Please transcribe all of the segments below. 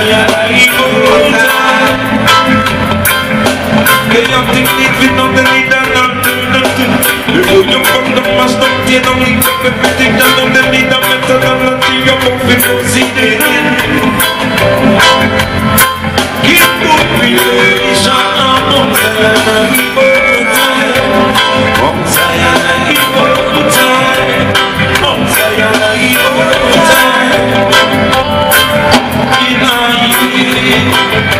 mañana aqui.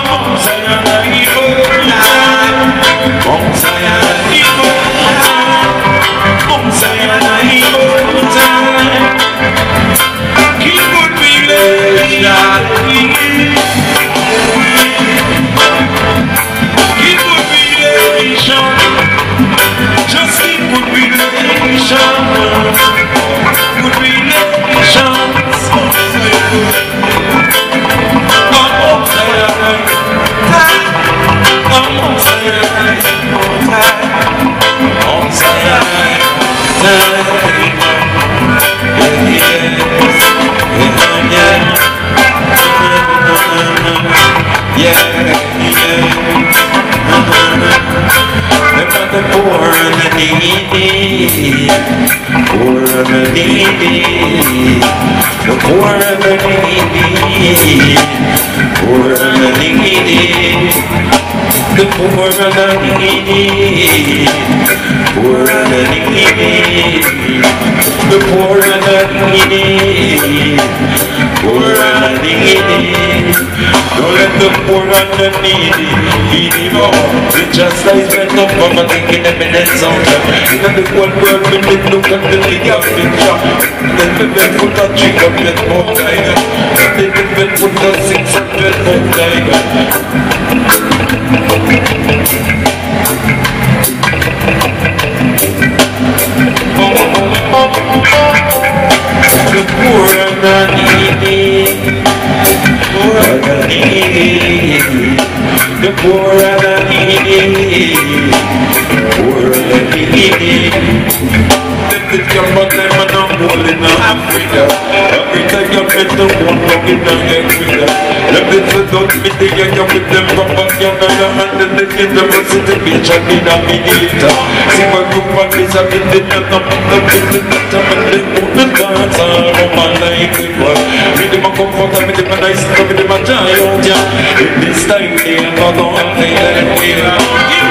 Yeah, yeah. The poor and the needy, poor the the poor the poor the poor the poor and the needy, the poor and the needy, poor and the needy. Don't let the poor and the needy be devout. The chastisement of poverty in the minutes of In the whole world, when they look at the bigger picture, then the bed put a chick up that more tiger. Then the bed put a six hundred more tiger. The poor and the poor and the the and I'm all in Africa. Time you them, one dog in Africa. Them the the dog me the young young with them propaganda and then they get them a city bitch and in a. See my group and this a bit in the of the building that I'm and put the dance all over my life with what. Me a comfort and me nice and me them a giant. In this time they are not on the